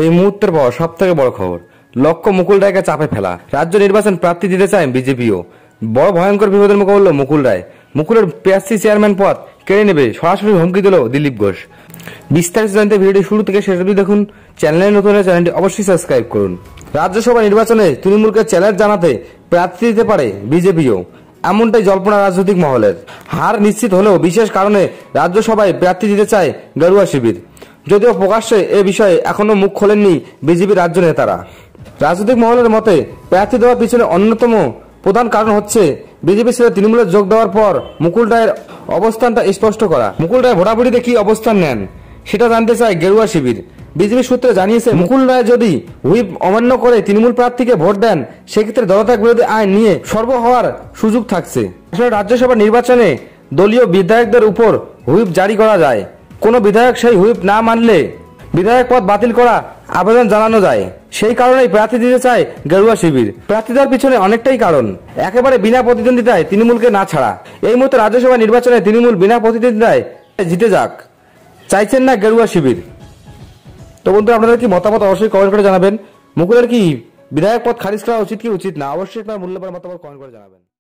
এই মুহূর্তের পর সব থেকে বড় খবর, লক্ষ্য মুকুল রায়কে চাপে ফেলা। রাজ্য নির্বাচন প্রার্থী দিতে চায় বিজেপিও। বড় ভয়ঙ্কর বিপদের মুখে বলল মুকুল রায়। মুকুলের পিএসসি চেয়ারম্যান পদ কেড়ে নেবে, সরাসরি হুমকি দিল দিলীপ ঘোষ। বিস্তারিত জানতে ভিডিওটি শুরু থেকে শেষ অবধি দেখুন। চ্যানেলে নতুন হলে চ্যানেলটি অবশ্যই সাবস্ক্রাইব করুন। রাজ্যসভা নির্বাচনে তৃণমূলকে চ্যালেঞ্জ জানাতে প্রার্থী দিতে পারে বিজেপিও। এমনটাই জল্পনা রাজনৈতিক মহলের। হার নিশ্চিত হলেও বিশেষ কারণে রাজ্যসভায় প্রার্থী দিতে চায় গড়ুয়া শিবির। যদিও প্রকাশ্যে এ বিষয়ে এখনও মুখ খোলেননি বিজেপি রাজ্য নেতারা। রাজনৈতিক মহলের মতে, প্রার্থী দেওয়ার পিছনে অন্যতম প্রধান কারণ হচ্ছে বিজেপি ছেড়ে তৃণমূলে যোগ দেওয়ার পর মুকুল রায়ের অবস্থানটা স্পষ্ট করা। মুকুল রায় ভোটাভুটিতে কি অবস্থান নেন, সেটা জানতে চায় গেরুয়া শিবির। বিজেপি সূত্রে জানিয়েছে, মুকুল রায় যদি হুইপ অমান্য করে তৃণমূল প্রার্থীকে ভোট দেন, সেক্ষেত্রে দলত্যাগ বিরোধী আইন নিয়ে সর্ব হওয়ার সুযোগ থাকছে। আসলে রাজ্যসভা নির্বাচনে দলীয় বিধায়কদের উপর হুইপ জারি করা যায়। কোনো বিধায়ক সেই হুইপ না মানলে বিধায়ক পদ বাতিল করা আবেদন জানানো যায়। সেই কারণেই প্রার্থী দিতে চায় গেরুয়া শিবির। প্রার্থী দেওয়ার পিছনে অনেকটাই কারণ। একেবারে বিনা প্রতিদ্বন্দ্বিতায় তৃণমূলকে না ছাড়া। এই মুহূর্তে রাজ্যসভা নির্বাচনে তৃণমূল বিনা প্রতিদ্বন্দ্বিতায় জিতে যাক। চাইছেন না গেরুয়া শিবির। তো বন্ধু আপনাদের কি মতামত অবশ্যই কমেন্ট করে জানাবেন। মুকুলের কি বিধায়ক পদ খারিজ করা উচিত কি উচিত না? অবশ্যই আপনার মূল্যবান মতামত কমেন্ট করে জানাবেন।